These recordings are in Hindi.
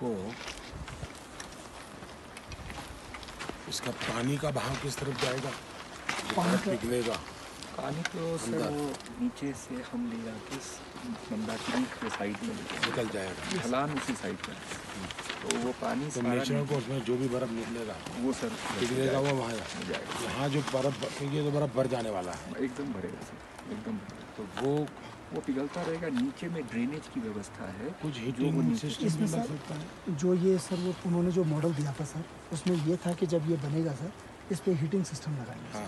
इसको इसका पानी का बहाव किस तरफ़ जाएगा? जो पानी तो सर वो नीचे से हम ले जाके मंदाकिनी के साइड में निकल जाएगा। ढलान उसी साइड पर तो वो पानी तो नेचुरल कोर्स में जो भी बर्फ़ निकलेगा वो सर पिघलेगा वो वहाँ जाएगा। यहाँ जो बर्फ़ ये तो बर्फ़ भर जाने वाला है। एकदम भरेगा सर एकदम तो वो वो पिघलता रहेगा नीचे में ड्रेनेज की व्यवस्था है। कुछ जो वो हीटिंग नीचे सिस्टम सर- सकता है? जो ये सर वो उन्होंने जो मॉडल दिया था सर उसमें ये था कि जब ये बनेगा सर इस पे हीटिंग सिस्टम लगाएँगे हाँ।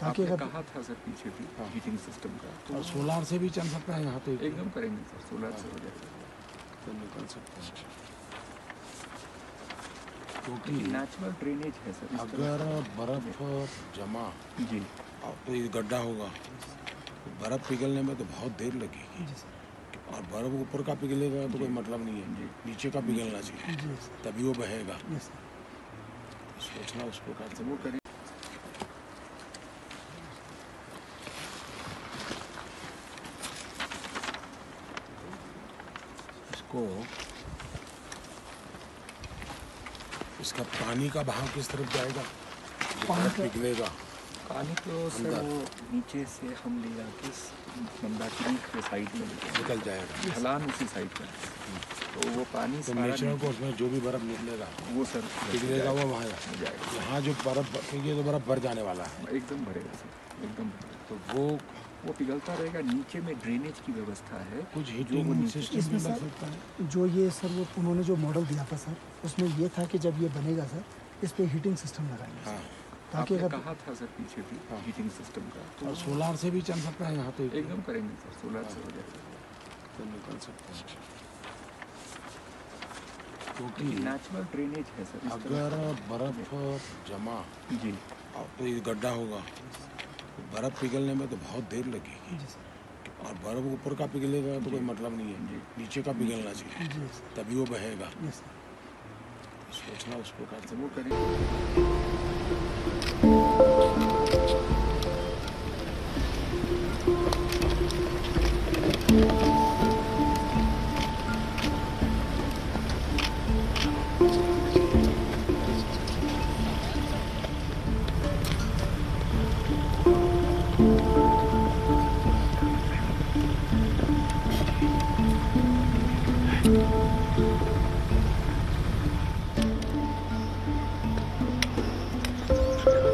ताकि अगर कहा था सर पीछे भी हाँ। हीटिंग सिस्टम का तो और सोलार से भी चल सकता है यहाँ पे? एकदम करेंगे सर सोलर से हो जाएगा। तो निकल सकता है। क्योंकि नेचुरल ड्रेनेज है सर अगर बर्फ़ जमा जी। तो ये गड्ढा होगा। बर्फ़ पिघलने में तो बहुत देर लगेगी। और बर्फ़ ऊपर का पिघलेगा तो कोई मतलब नहीं है। नीचे का पिघलना चाहिए। तभी वो बहेगा। सोचना उस प्रकार से। वो करें। इसको इसका पानी का भाव किस तरफ़ जाएगा? पानी पिघलेगा। पानी तो सर वो नीचे से हम ले जाके इस मंदाकिनी के साइड में निकल जाएगा। ढलान उसी साइड पर तो वो पानी तो सारा नेचुरल कोर्स में जो भी बर्फ़ निकलेगा वो सर पिघलेगा वो वहाँ जाएगा। यहाँ जो बर्फ़ ये तो बर्फ़ भर जाने वाला है। एकदम भरेगा सर एकदम तो वो वो पिघलता रहेगा नीचे में ड्रेनेज की व्यवस्था है कुछ जो हीटिंग सिस्टम लग सकता है। जो ये सर वो उन्होंने जो मॉडल दिया था सर उसमें ये था कि जब ये बनेगा सर इस पर हीटिंग सिस्टम लगाएँगे। हाँ। ताकि अगर कहा था सर पीछे भी हाँ। हीटिंग सिस्टम का तो और सोलार से भी चल सकता है यहाँ तो एकदम करेंगे सर सोलर से हो जाएगा। तो निकल सकता है। क्योंकि नेचुरल ड्रेनेज है सर अगर बर्फ़ जमा जी। और तो ये गड्ढा होगा तो बर्फ़ पिघलने में तो बहुत देर लगेगी। जी सर। और बर्फ़ ऊपर का पिघलेगा तो कोई मतलब नहीं है। नीचे का पिघलना चाहिए। तभी वो बहेगा। यस सोचना उस प्रकार से। वो करेंगे। Jangan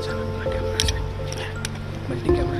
salah ada merasa. Mending kamu